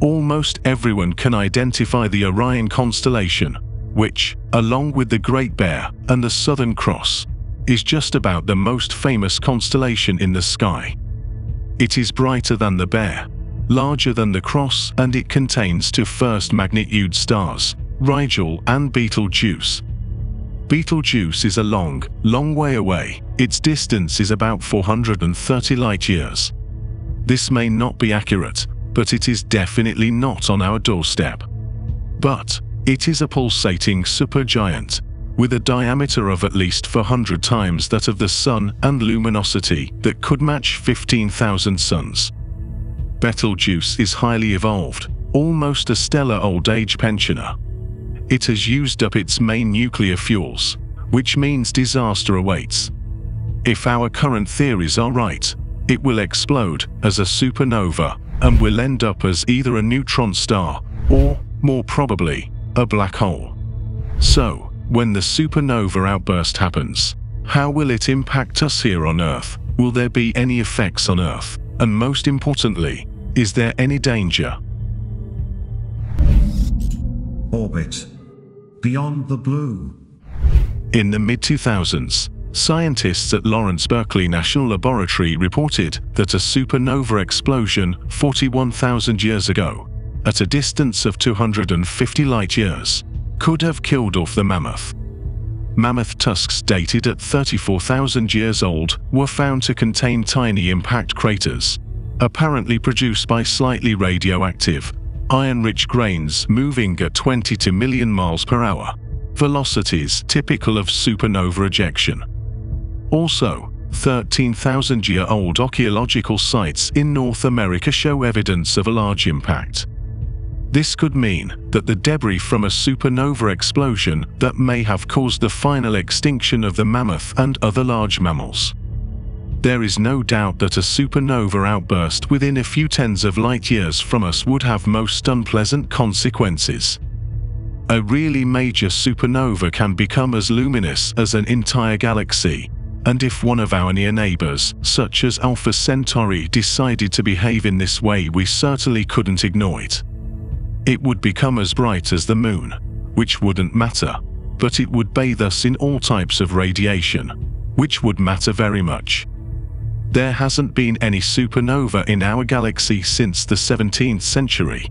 almost everyone can identify the Orion constellation, which, along with the Great Bear and the Southern Cross, is just about the most famous constellation in the sky. It is brighter than the Bear, larger than the Cross and it contains two first magnitude stars, Rigel and Betelgeuse. Betelgeuse is a long, long way away. Its distance is about 430 light-years. This may not be accurate, but it is definitely not on our doorstep. But, it is a pulsating supergiant, with a diameter of at least 400 times that of the Sun and luminosity that could match 15,000 suns. Betelgeuse is highly evolved, almost a stellar old-age pensioner. It has used up its main nuclear fuels, which means disaster awaits. If our current theories are right, it will explode as a supernova and will end up as either a neutron star or, more probably, a black hole. So, when the supernova outburst happens, how will it impact us here on Earth? Will there be any effects on Earth? And most importantly, is there any danger? Orbit. Beyond the blue. In the mid-2000s, Scientists at Lawrence Berkeley National Laboratory reported that a supernova explosion 41,000 years ago, at a distance of 250 light-years, could have killed off the mammoth. Mammoth tusks dated at 34,000 years old were found to contain tiny impact craters, apparently produced by slightly radioactive, iron-rich grains moving at 22 million miles per hour, velocities typical of supernova ejection. Also, 13,000-year-old archaeological sites in North America show evidence of a large impact. This could mean that the debris from a supernova explosion that may have caused the final extinction of the mammoth and other large mammals. There is no doubt that a supernova outburst within a few tens of light years from us would have most unpleasant consequences. A really major supernova can become as luminous as an entire galaxy, and if one of our near neighbors, such as Alpha Centauri, decided to behave in this way we certainly couldn't ignore it. It would become as bright as the moon, which wouldn't matter, but it would bathe us in all types of radiation, which would matter very much. There hasn't been any supernova in our galaxy since the 17th century,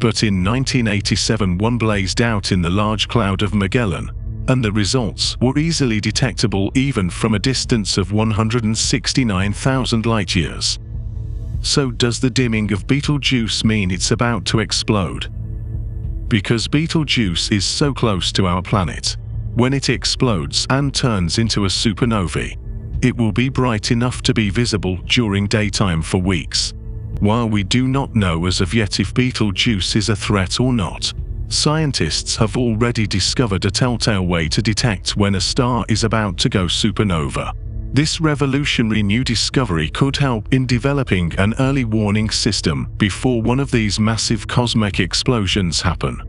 but in 1987 one blazed out in the Large Cloud of Magellan, and the results were easily detectable even from a distance of 169,000 light-years. So does the dimming of Betelgeuse mean it's about to explode? Because Betelgeuse is so close to our planet, when it explodes and turns into a supernovae, it will be bright enough to be visible during daytime for weeks. While we do not know as of yet if Betelgeuse is a threat or not, Scientists have already discovered a telltale way to detect when a star is about to go supernova. This revolutionary new discovery could help in developing an early warning system before one of these massive cosmic explosions happen.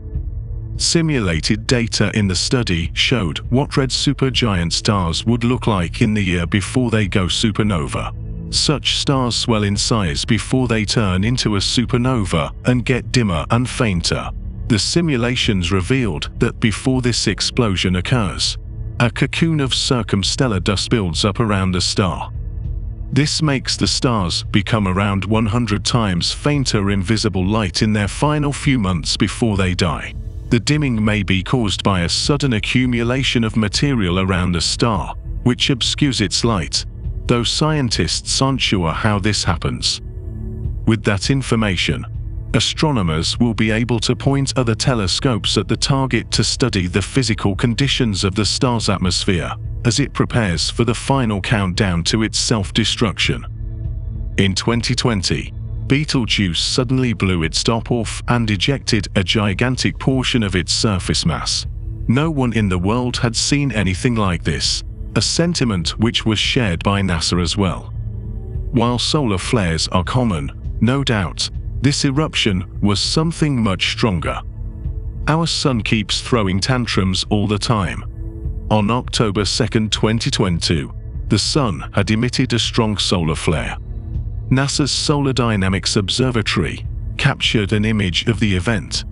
Simulated data in the study showed what red supergiant stars would look like in the year before they go supernova. Such stars swell in size before they turn into a supernova and get dimmer and fainter. The simulations revealed that before this explosion occurs, a cocoon of circumstellar dust builds up around the star. This makes the stars become around 100 times fainter in visible light in their final few months before they die. The dimming may be caused by a sudden accumulation of material around the star, which obscures its light, though scientists aren't sure how this happens. With that information, astronomers will be able to point other telescopes at the target to study the physical conditions of the star's atmosphere as it prepares for the final countdown to its self-destruction. In 2020, Betelgeuse suddenly blew its top off and ejected a gigantic portion of its surface mass. No one in the world had seen anything like this, a sentiment which was shared by NASA as well. While solar flares are common, no doubt, this eruption was something much stronger. Our sun keeps throwing tantrums all the time. On October 2, 2022, the sun had emitted a strong solar flare. NASA's Solar Dynamics Observatory captured an image of the event.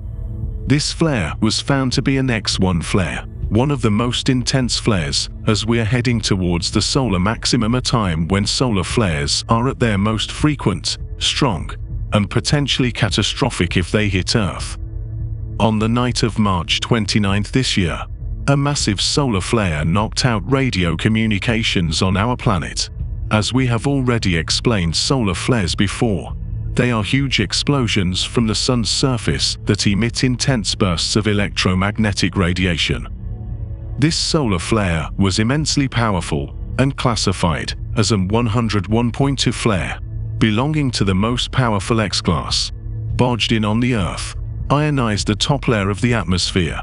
This flare was found to be an X1 flare, one of the most intense flares, as we are heading towards the solar maximum a time when solar flares are at their most frequent, strong, and potentially catastrophic if they hit Earth. On the night of March 29 this year, a massive solar flare knocked out radio communications on our planet. As we have already explained solar flares before, they are huge explosions from the sun's surface that emit intense bursts of electromagnetic radiation. This solar flare was immensely powerful and classified as a 101.2 flare, belonging to the most powerful X-class, bodged in on the Earth, ionized the top layer of the atmosphere,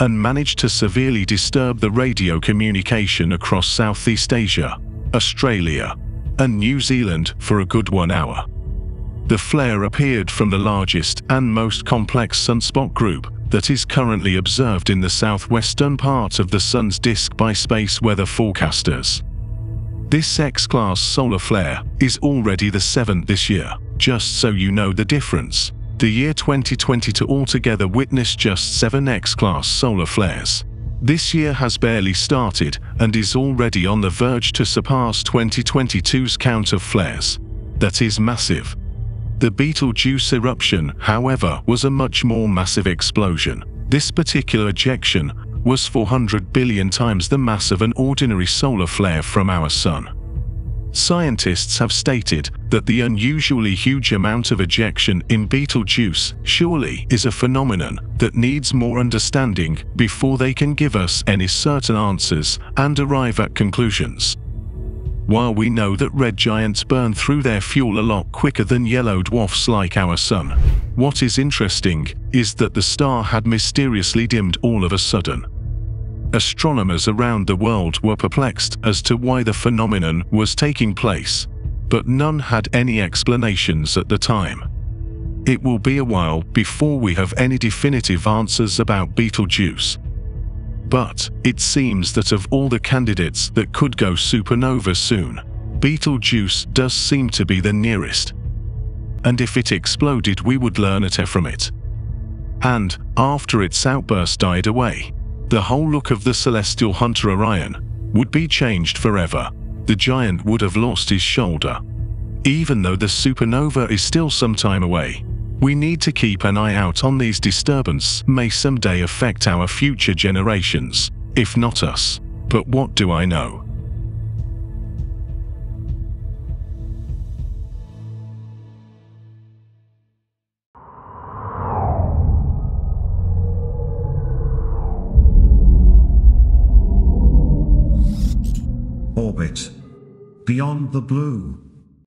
and managed to severely disturb the radio communication across Southeast Asia, Australia, and New Zealand for a good one hour. The flare appeared from the largest and most complex sunspot group that is currently observed in the southwestern part of the Sun's disk by space weather forecasters. This X-class solar flare is already the seventh this year, just so you know the difference. The year 2022 altogether witnessed just seven X-class solar flares. This year has barely started and is already on the verge to surpass 2022's count of flares. That is massive. The Betelgeuse eruption, however, was a much more massive explosion. This particular ejection was 400 billion times the mass of an ordinary solar flare from our Sun. Scientists have stated that the unusually huge amount of ejection in Betelgeuse surely is a phenomenon that needs more understanding before they can give us any certain answers and arrive at conclusions. While we know that red giants burn through their fuel a lot quicker than yellow dwarfs like our sun, what is interesting is that the star had mysteriously dimmed all of a sudden. Astronomers around the world were perplexed as to why the phenomenon was taking place, but none had any explanations at the time. It will be a while before we have any definitive answers about Betelgeuse, but it seems that of all the candidates that could go supernova soon, Betelgeuse does seem to be the nearest. And if it exploded we would learn it from it. And, after its outburst died away, the whole look of the celestial hunter Orion would be changed forever. The giant would have lost his shoulder. Even though the supernova is still some time away, we need to keep an eye out on these disturbances may someday affect our future generations, if not us. But what do I know? Orbit. Beyond the blue.